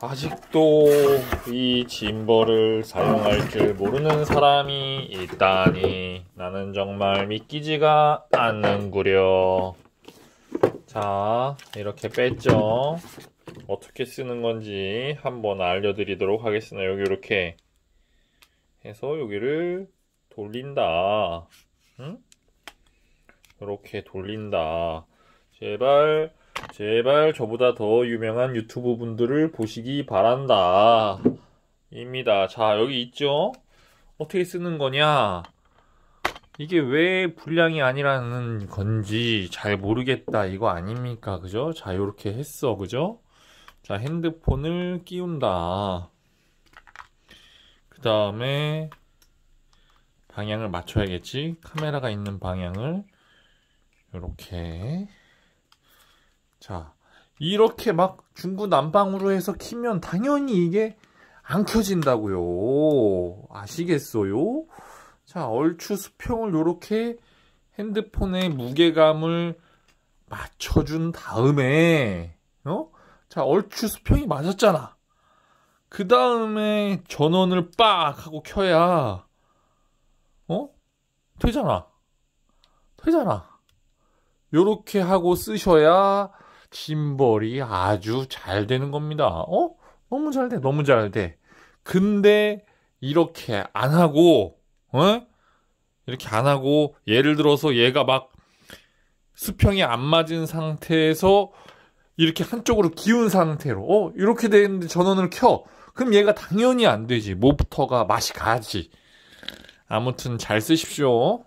아직도 이 짐벌을 사용할 줄 모르는 사람이 있다니 나는 정말 믿기지가 않는구려. 자, 이렇게 뺐죠. 어떻게 쓰는 건지 한번 알려드리도록 하겠습니다. 여기 이렇게 해서 여기를 돌린다. 응? 이렇게 돌린다. 제발 제발 저보다 더 유명한 유튜브 분들을 보시기 바란다. 입니다. 자, 여기 있죠? 어떻게 쓰는 거냐? 이게 왜 불량이 아니라는 건지 잘 모르겠다. 이거 아닙니까? 그죠? 자, 요렇게 했어. 그죠? 자, 핸드폰을 끼운다. 그 다음에 방향을 맞춰야겠지? 카메라가 있는 방향을 요렇게 자, 이렇게 막 중구 난방으로 해서 키면 당연히 이게 안 켜진다고요. 아시겠어요? 자, 얼추 수평을 이렇게 핸드폰의 무게감을 맞춰준 다음에, 어? 자, 얼추 수평이 맞았잖아. 그 다음에 전원을 빡 하고 켜야, 어? 되잖아. 되잖아. 요렇게 하고 쓰셔야 짐벌이 아주 잘 되는 겁니다. 어? 너무 잘 돼, 너무 잘 돼. 근데 이렇게 안 하고, 어? 이렇게 안 하고, 예를 들어서 얘가 막 수평이 안 맞은 상태에서 이렇게 한쪽으로 기운 상태로, 어? 이렇게 되는데 전원을 켜. 그럼 얘가 당연히 안 되지. 모터가 맛이 가지. 아무튼 잘 쓰십시오.